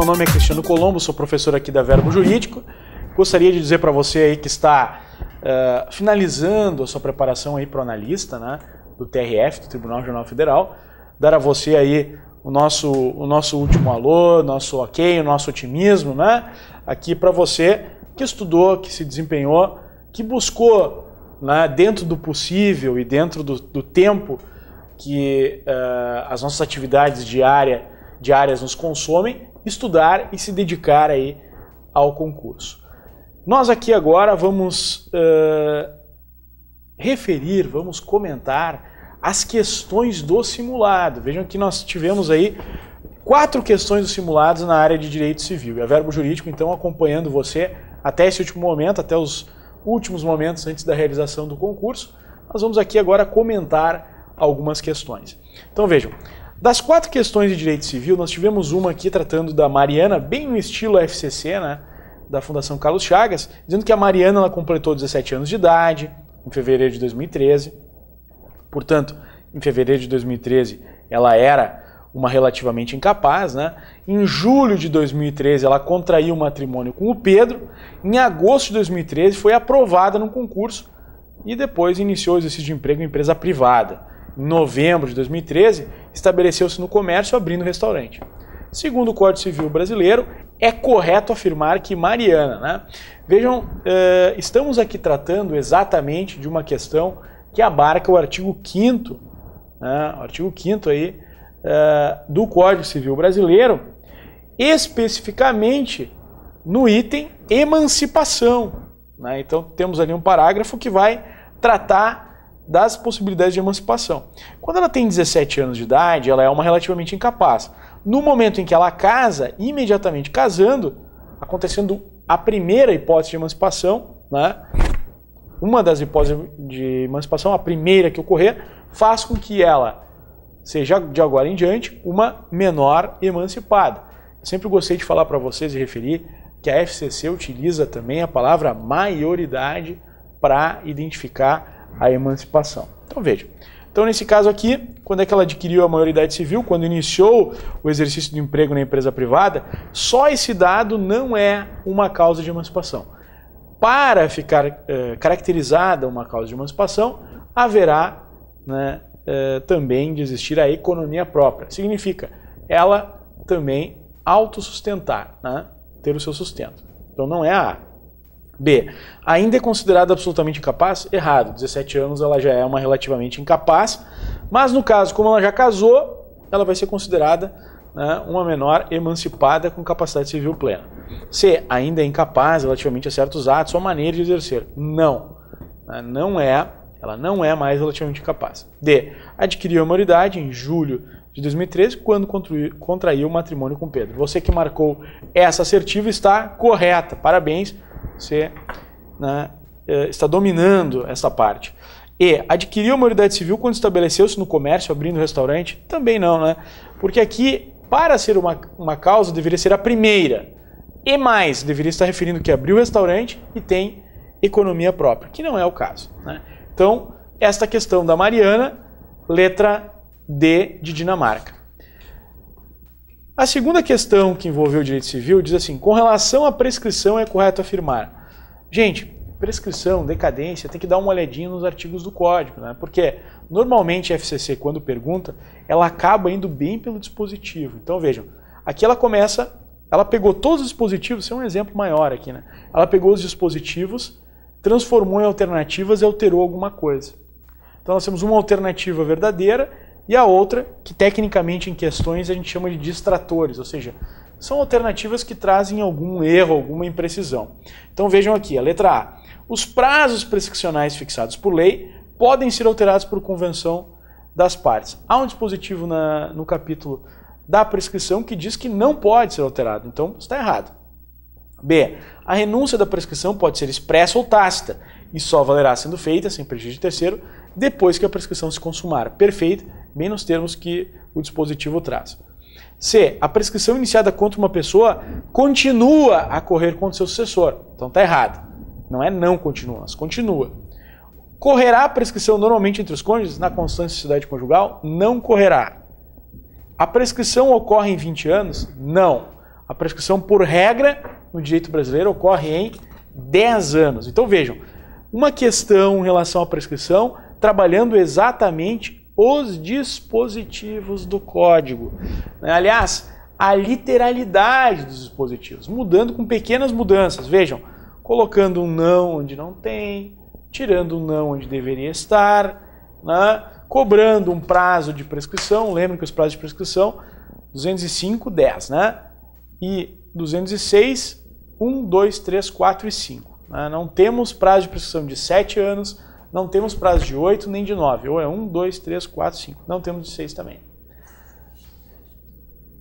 meu nome é Cristiano Colombo, sou professor aqui da Verbo Jurídico. Gostaria de dizer para você aí que está uh, finalizando a sua preparação aí para o analista, né, do TRF, do Tribunal Regional Federal, dar a você aí o nosso, o nosso último alô, nosso ok, o nosso otimismo, né, aqui para você que estudou, que se desempenhou, que buscou, né, dentro do possível e dentro do, do tempo que uh, as nossas atividades diária, diárias nos consomem, estudar e se dedicar aí ao concurso. Nós aqui agora vamos uh, referir, vamos comentar as questões do simulado. Vejam que nós tivemos aí quatro questões dos simulados na área de direito civil. E a Verbo Jurídico, então, acompanhando você até esse último momento, até os últimos momentos antes da realização do concurso, nós vamos aqui agora comentar algumas questões. Então vejam, das quatro questões de direito civil, nós tivemos uma aqui tratando da Mariana, bem no estilo FCC, né, da Fundação Carlos Chagas, dizendo que a Mariana ela completou 17 anos de idade em fevereiro de 2013. Portanto, em fevereiro de 2013, ela era uma relativamente incapaz, né? Em julho de 2013, ela contraiu um matrimônio com o Pedro. Em agosto de 2013, foi aprovada no concurso e depois iniciou o exercício de emprego em empresa privada novembro de 2013, estabeleceu-se no comércio abrindo restaurante. Segundo o Código Civil brasileiro, é correto afirmar que Mariana, né? Vejam, uh, estamos aqui tratando exatamente de uma questão que abarca o artigo 5 né? o artigo 5 aí, uh, do Código Civil brasileiro, especificamente no item emancipação. Né? Então temos ali um parágrafo que vai tratar das possibilidades de emancipação. Quando ela tem 17 anos de idade, ela é uma relativamente incapaz. No momento em que ela casa, imediatamente casando, acontecendo a primeira hipótese de emancipação, né? uma das hipóteses de emancipação, a primeira que ocorrer, faz com que ela seja de agora em diante uma menor emancipada. Eu sempre gostei de falar para vocês e referir que a FCC utiliza também a palavra maioridade para identificar a emancipação. Então veja. Então nesse caso aqui, quando é que ela adquiriu a maioridade civil? Quando iniciou o exercício do emprego na empresa privada, só esse dado não é uma causa de emancipação. Para ficar é, caracterizada uma causa de emancipação, haverá né, é, também de existir a economia própria. Significa ela também autossustentar, né, ter o seu sustento. Então não é a B. Ainda é considerada absolutamente incapaz? Errado. 17 anos ela já é uma relativamente incapaz. Mas no caso, como ela já casou, ela vai ser considerada né, uma menor emancipada com capacidade civil plena. C. Ainda é incapaz relativamente a certos atos ou maneiras de exercer? Não. Não é. Ela não é mais relativamente capaz. D. Adquiriu a maioridade em julho de 2013, quando contraiu o matrimônio com Pedro. Você que marcou essa assertiva está correta. Parabéns você né, é, está dominando essa parte. E adquiriu a maioridade civil quando estabeleceu-se no comércio, abrindo restaurante? Também não, né? Porque aqui, para ser uma, uma causa, deveria ser a primeira. E mais, deveria estar referindo que abriu restaurante e tem economia própria, que não é o caso. Né? Então, esta questão da Mariana, letra D de Dinamarca. A segunda questão que envolveu o direito civil diz assim: com relação à prescrição, é correto afirmar. Gente, prescrição, decadência, tem que dar uma olhadinha nos artigos do código, né? Porque normalmente a FCC, quando pergunta, ela acaba indo bem pelo dispositivo. Então vejam, aqui ela começa, ela pegou todos os dispositivos, esse é um exemplo maior aqui, né? Ela pegou os dispositivos, transformou em alternativas e alterou alguma coisa. Então nós temos uma alternativa verdadeira e a outra, que tecnicamente em questões a gente chama de distratores, ou seja, são alternativas que trazem algum erro, alguma imprecisão. Então vejam aqui, a letra A. Os prazos prescricionais fixados por lei podem ser alterados por convenção das partes. Há um dispositivo na, no capítulo da prescrição que diz que não pode ser alterado, então está errado. B. A renúncia da prescrição pode ser expressa ou tácita e só valerá sendo feita, sem prejuízo de terceiro, depois que a prescrição se consumar. Perfeito bem nos termos que o dispositivo traz. C. A prescrição iniciada contra uma pessoa continua a correr contra seu sucessor. Então está errado. Não é não continua, mas continua. Correrá a prescrição normalmente entre os cônjuges na constante sociedade conjugal? Não correrá. A prescrição ocorre em 20 anos? Não. A prescrição, por regra, no direito brasileiro ocorre em 10 anos. Então vejam, uma questão em relação à prescrição, trabalhando exatamente os dispositivos do código. Aliás, a literalidade dos dispositivos, mudando com pequenas mudanças. Vejam, colocando um não onde não tem, tirando um não onde deveria estar, né? cobrando um prazo de prescrição. Lembrem que os prazos de prescrição 205, 10, né? E 206, 1, 2, 3, 4 e 5. Né? Não temos prazo de prescrição de 7 anos, não temos prazo de 8 nem de 9. Ou é 1, 2, 3, 4, 5. Não temos de 6 também.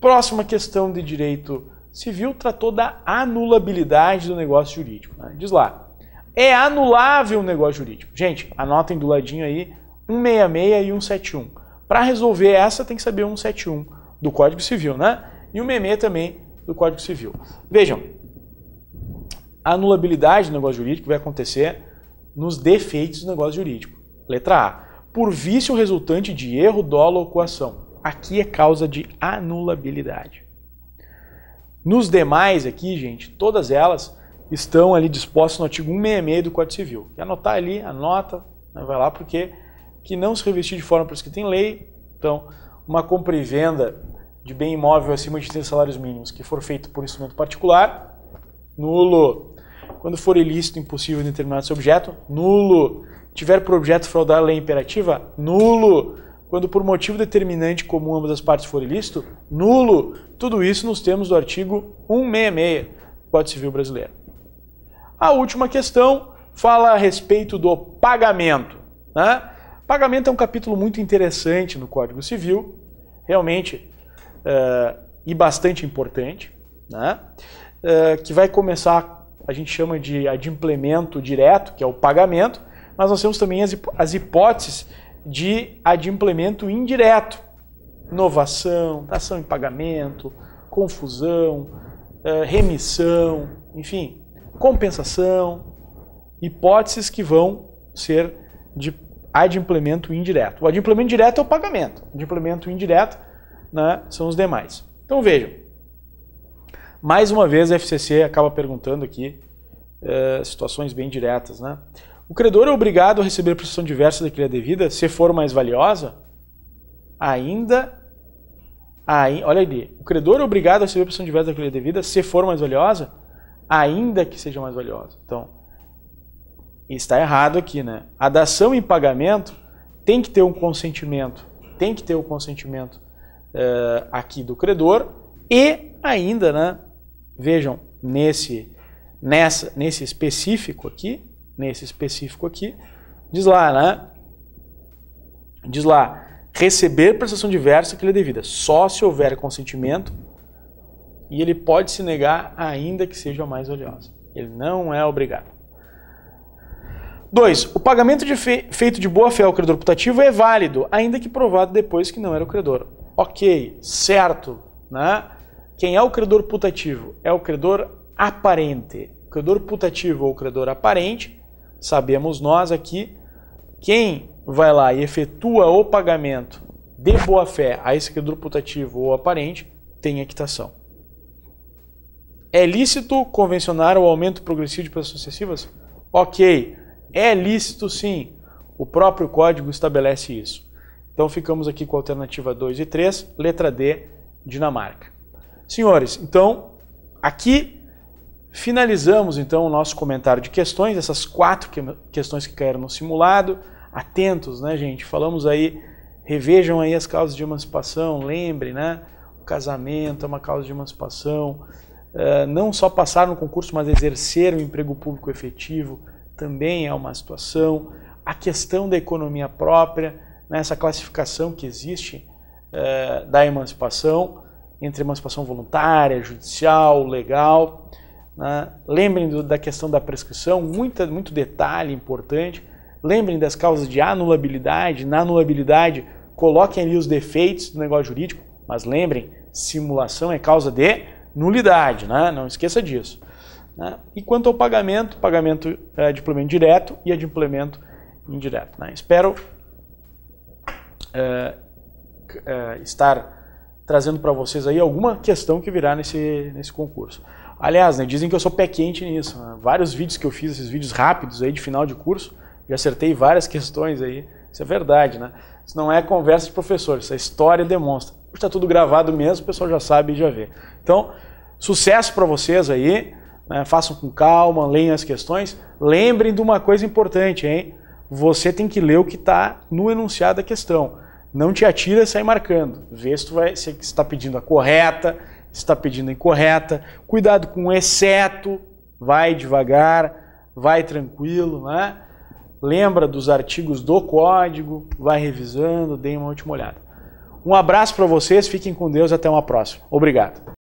Próxima questão de direito civil tratou da anulabilidade do negócio jurídico. Né? Diz lá, é anulável o negócio jurídico. Gente, anotem do ladinho aí 166 e 171. Para resolver essa, tem que saber 171 do Código Civil, né? E o 66 também do Código Civil. Vejam, a anulabilidade do negócio jurídico vai acontecer nos defeitos do negócio jurídico. Letra A. Por vício resultante de erro, dolo ou coação. Aqui é causa de anulabilidade. Nos demais aqui, gente, todas elas estão ali dispostas no artigo 166 do Código Civil. Quer anotar ali, anota, né, vai lá, porque que não se revestir de forma prescrita em lei, então, uma compra e venda de bem imóvel acima de 30 salários mínimos que for feito por instrumento particular, nulo. Quando for ilícito, impossível determinar esse objeto, nulo. Tiver por objeto fraudar a lei imperativa, nulo. Quando por motivo determinante comum ambas as partes for ilícito, nulo. Tudo isso nos termos do artigo 166 do Código Civil Brasileiro. A última questão fala a respeito do pagamento. Né? Pagamento é um capítulo muito interessante no Código Civil, realmente, uh, e bastante importante, né? uh, que vai começar, a gente chama de adimplemento direto, que é o pagamento, mas nós temos também as, as hipóteses de adimplemento indireto, inovação, ação em pagamento, confusão, uh, remissão, enfim, compensação, hipóteses que vão ser de adimplemento indireto. O adimplemento direto é o pagamento, o adimplemento indireto né, são os demais. Então vejam, mais uma vez a FCC acaba perguntando aqui uh, situações bem diretas. Né? O credor é obrigado a receber prestação diversa daquele devida se for mais valiosa? Ainda Aí, olha ali, o credor é obrigado a receber prestação diversa daquele devida se for mais valiosa? ainda que seja mais valiosa. Então, está errado aqui, né? A dação em pagamento tem que ter um consentimento, tem que ter o um consentimento uh, aqui do credor e ainda, né? Vejam, nesse, nessa, nesse específico aqui, nesse específico aqui, diz lá, né? Diz lá, receber prestação diversa que lhe é devida, só se houver consentimento e ele pode se negar ainda que seja mais valiosa. Ele não é obrigado. 2. O pagamento de fe feito de boa fé ao credor putativo é válido, ainda que provado depois que não era o credor. Ok, certo. Né? Quem é o credor putativo? É o credor aparente. O credor putativo ou credor aparente, sabemos nós aqui, quem vai lá e efetua o pagamento de boa fé a esse credor putativo ou aparente tem a quitação. É lícito convencionar o aumento progressivo de prestações sucessivas? Ok, é lícito sim. O próprio código estabelece isso. Então ficamos aqui com a alternativa 2 e 3, letra D, Dinamarca. Senhores, então aqui finalizamos então o nosso comentário de questões, essas quatro questões que caíram no simulado. Atentos, né, gente? Falamos aí, revejam aí as causas de emancipação, lembrem, né? O casamento é uma causa de emancipação. Eh, não só passar no concurso, mas exercer o emprego público efetivo também é uma situação. A questão da economia própria, nessa né, classificação que existe uh, da emancipação, entre emancipação voluntária, judicial, legal. Né? Lembrem do, da questão da prescrição, muita, muito detalhe importante. Lembrem das causas de anulabilidade. Na anulabilidade, coloquem ali os defeitos do negócio jurídico, mas lembrem, simulação é causa de nulidade, né? não esqueça disso. Né? E quanto ao pagamento, pagamento é, de implemento direto e adimplemento indireto. Né? Espero é, é, estar trazendo para vocês aí alguma questão que virá nesse, nesse concurso. Aliás, né, dizem que eu sou pé quente nisso. Né? Vários vídeos que eu fiz, esses vídeos rápidos aí de final de curso, já acertei várias questões aí. Isso é verdade, né? Isso não é conversa de professor, isso é história demonstra. Está tudo gravado mesmo, o pessoal já sabe e já vê. Então, sucesso para vocês aí. Né? Façam com calma, leiam as questões. Lembrem de uma coisa importante, hein? Você tem que ler o que está no enunciado da questão. Não te atira sai marcando. Vê se você está pedindo a correta, se está pedindo a incorreta. Cuidado com o exceto. Vai devagar, vai tranquilo, né? Lembra dos artigos do código, vai revisando, dê uma última olhada. Um abraço para vocês, fiquem com Deus, até uma próxima. Obrigado.